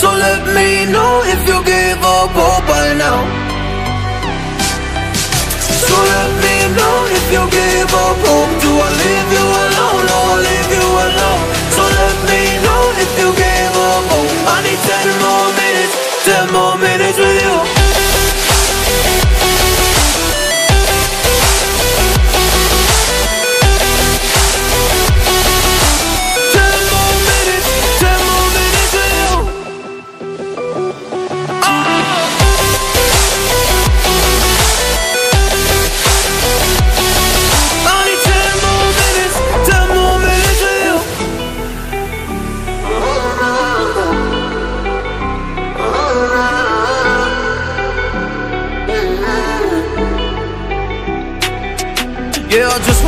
So let me know if you give up hope by now. So let me know if you give up hope Do I leave you alone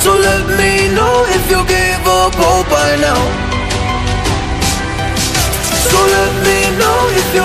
So let me know if you give up hope by now. So let me know if you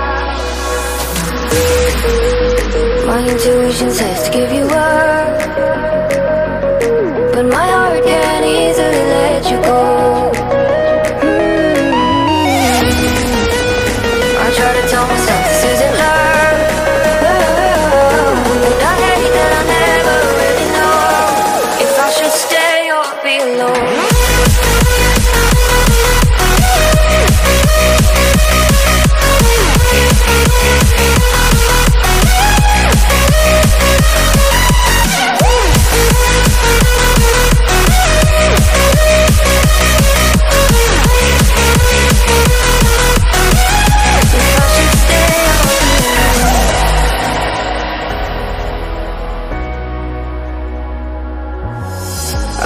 my intuition says to give you up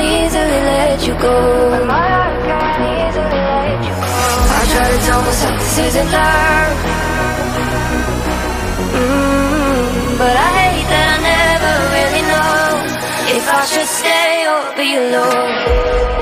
easily let you go. Can't easily let you go. I try to tell myself this isn't love. Mm, but I hate that I never really know if I should stay or be alone.